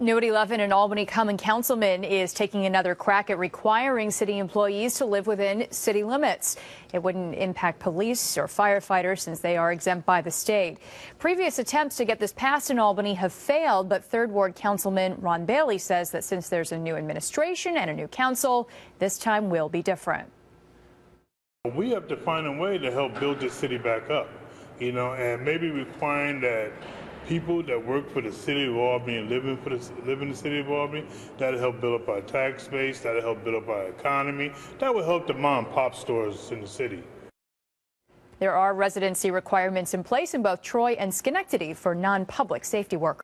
At 11, an Albany Common Councilman is taking another crack at requiring city employees to live within city limits. It wouldn't impact police or firefighters since they are exempt by the state. Previous attempts to get this passed in Albany have failed, but Third Ward Councilman Ron Bailey says that since there's a new administration and a new council, this time will be different. We have to find a way to help build this city back up, you know, and maybe requiring that people that work for the city of Albany and live in, for the, live in the city of Albany, that'll help build up our tax base, that'll help build up our economy, that will help the mom and pop stores in the city. There are residency requirements in place in both Troy and Schenectady for non-public safety workers.